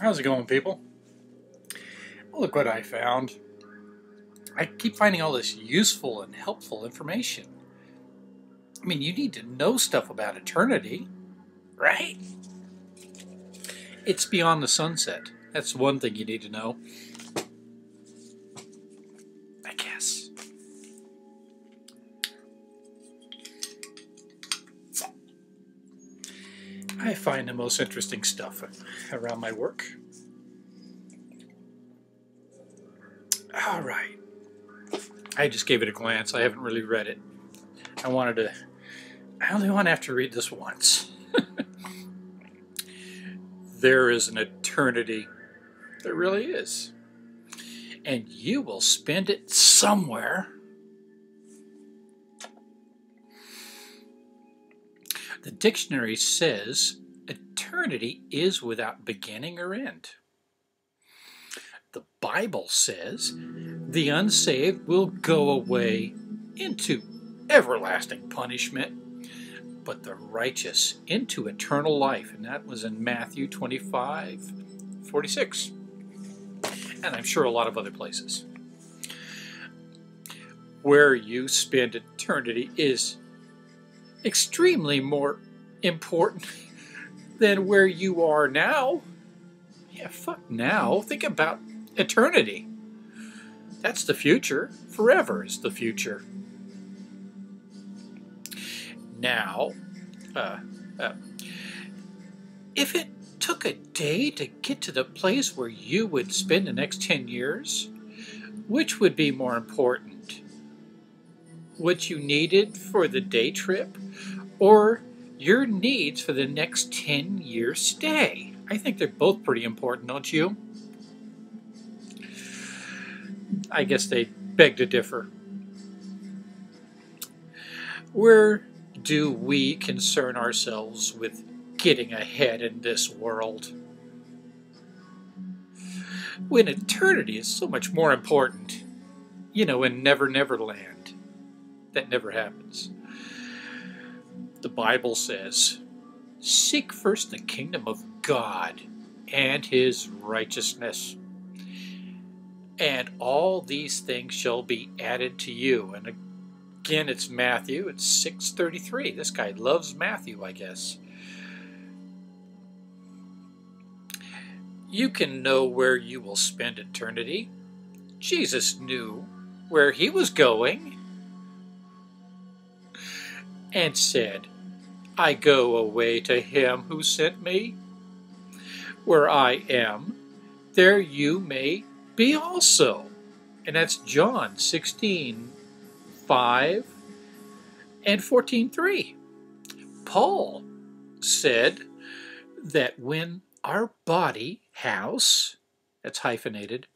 How's it going, people? Look what I found. I keep finding all this useful and helpful information. I mean, you need to know stuff about eternity, right? It's beyond the sunset. That's one thing you need to know. I guess. Find the most interesting stuff around my work. All right. I just gave it a glance. I haven't really read it. I wanted to. I only want to have to read this once. there is an eternity. There really is. And you will spend it somewhere. The dictionary says eternity is without beginning or end. The Bible says the unsaved will go away into everlasting punishment, but the righteous into eternal life. And that was in Matthew 25 46. And I'm sure a lot of other places. Where you spend eternity is extremely more important than where you are now. Yeah, fuck now. Think about eternity. That's the future. Forever is the future. Now, uh, uh, if it took a day to get to the place where you would spend the next 10 years, which would be more important? What you needed for the day trip or your needs for the next 10 year stay? I think they're both pretty important, don't you? I guess they beg to differ. Where do we concern ourselves with getting ahead in this world? When eternity is so much more important, you know, in Never Never Land. That never happens. The Bible says, Seek first the kingdom of God and his righteousness and all these things shall be added to you. And again, it's Matthew. It's 633. This guy loves Matthew, I guess. You can know where you will spend eternity. Jesus knew where he was going and said, I go away to him who sent me. Where I am, there you may be also. And that's John 16, 5 and 14, 3. Paul said that when our body house, that's hyphenated,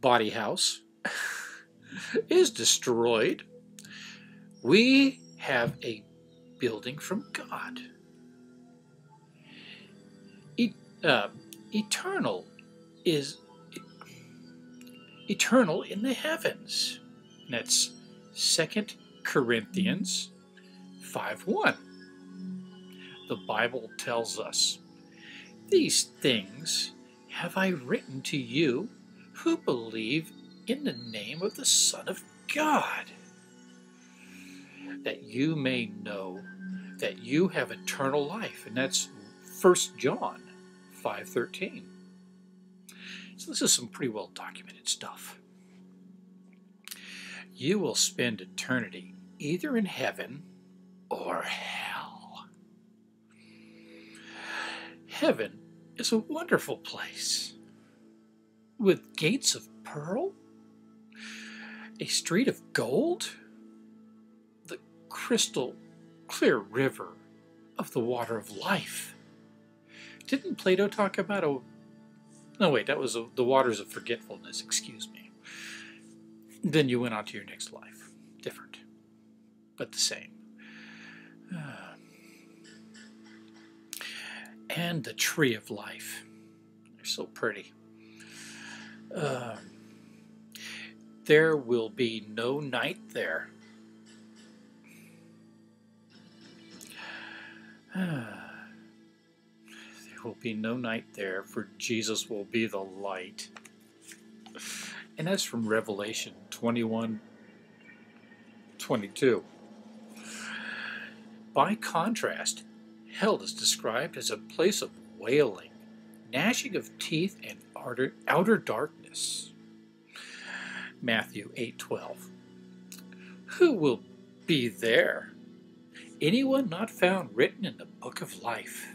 body house, is destroyed, we have a building from God. E- uh, eternal is eternal in the heavens. And that's 2 Corinthians 5.1. The Bible tells us, These things have I written to you who believe in the name of the Son of God, that you may know that you have eternal life. And that's 1 John 5.13. So this is some pretty well documented stuff. You will spend eternity either in heaven or hell. Heaven is a wonderful place with gates of pearl, a street of gold, the crystal clear river of the water of life. Didn't Plato talk about a no, wait, that was a, the waters of forgetfulness, excuse me. Then you went on to your next life. Different, but the same. Uh, and the tree of life. They're so pretty. Uh, there will be no night there. there will be no night there, for Jesus will be the light. And that's from Revelation 21 22. By contrast, hell is described as a place of wailing, gnashing of teeth, and outer, outer darkness. Matthew 8:12. Who will be there? Anyone not found written in the book of life.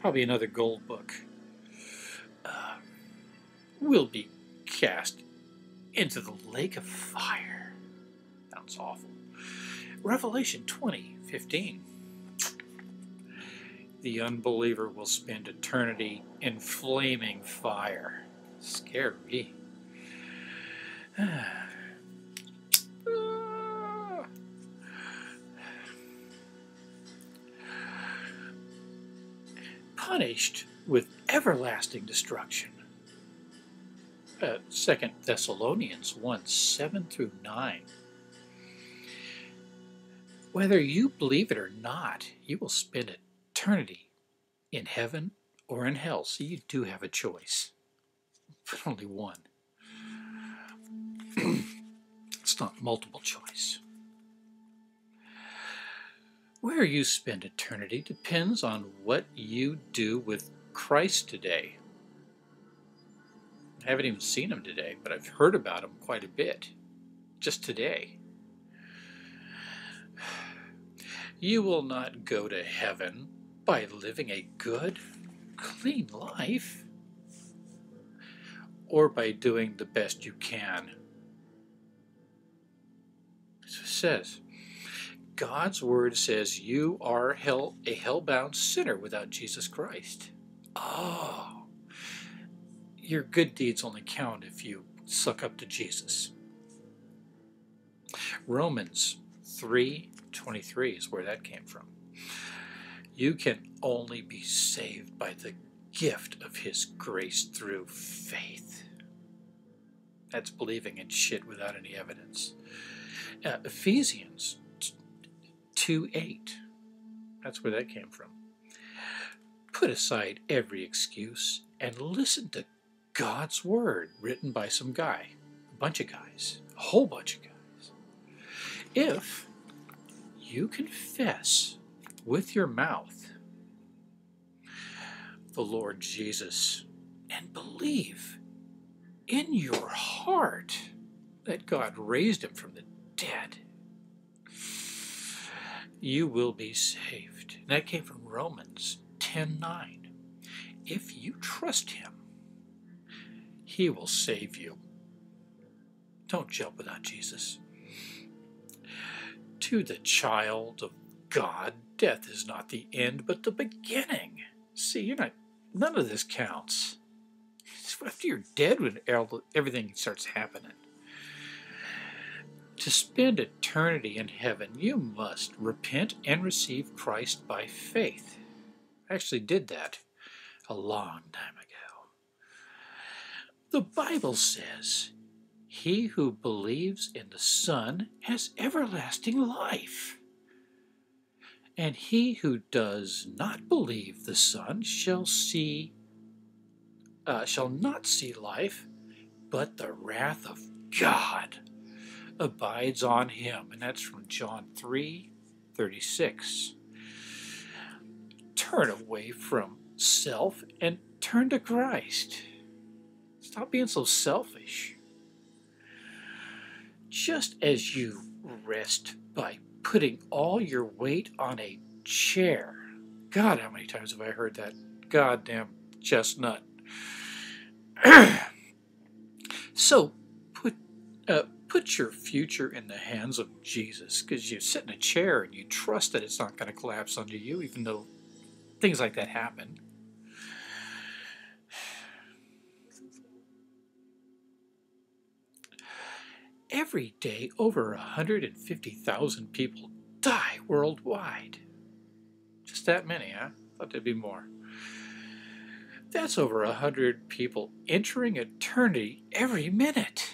Probably another gold book. Uh, will be cast into the lake of fire. Sounds awful. Revelation 20, 15. The unbeliever will spend eternity in flaming fire. Scary. Punished with everlasting destruction. Uh, 2 Thessalonians 1 7 through 9. Whether you believe it or not, you will spend eternity in heaven or in hell. So you do have a choice, but only one. it's not multiple choice. Where you spend eternity depends on what you do with Christ today. I haven't even seen him today, but I've heard about him quite a bit just today. You will not go to heaven by living a good, clean life or by doing the best you can. it says. God's word says you are hell, a hell-bound sinner without Jesus Christ. Oh, your good deeds only count if you suck up to Jesus. Romans 3:23 is where that came from. You can only be saved by the gift of His grace through faith. That's believing in shit without any evidence. Uh, Ephesians 2 8. That's where that came from. Put aside every excuse and listen to God's Word written by some guy, a bunch of guys, a whole bunch of guys. If you confess with your mouth the Lord Jesus and believe in your heart that God raised him from the dead, you will be saved. And that came from Romans 10 9. If you trust him, he will save you. Don't jump without Jesus to the child of God, death is not the end, but the beginning. See, you're not, none of this counts. It's after you're dead when everything starts happening. To spend eternity in heaven, you must repent and receive Christ by faith. I actually did that a long time ago. The Bible says he who believes in the Son has everlasting life. And he who does not believe the Son shall see, uh, shall not see life, but the wrath of God abides on him. And that's from John 3 36. Turn away from self and turn to Christ. Stop being so selfish just as you rest by putting all your weight on a chair. God, how many times have I heard that goddamn chestnut? so put uh, put your future in the hands of Jesus, because you sit in a chair and you trust that it's not going to collapse under you, even though things like that happen. Every day, over 150,000 people die worldwide. Just that many, huh? Thought there'd be more. That's over 100 people entering eternity every minute.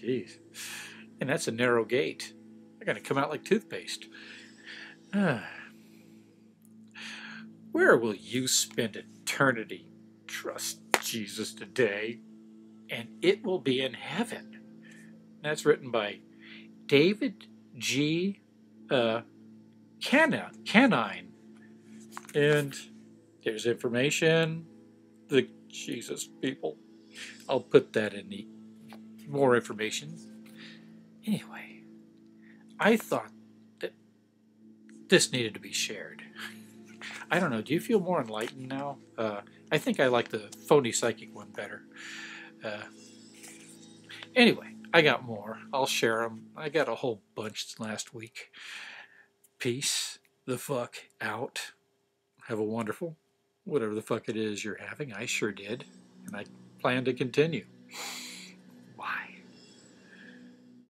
Jeez. And that's a narrow gate. Going to come out like toothpaste. Where will you spend eternity? Trust Jesus today, and it will be in heaven. That's written by David G. Uh, Canine. Canine. And there's information. The Jesus people. I'll put that in the more information. Anyway, I thought that this needed to be shared. I don't know. Do you feel more enlightened now? Uh, I think I like the phony psychic one better. Uh, anyway, I got more. I'll share them. I got a whole bunch last week. Peace the fuck out. Have a wonderful, whatever the fuck it is you're having. I sure did. And I plan to continue.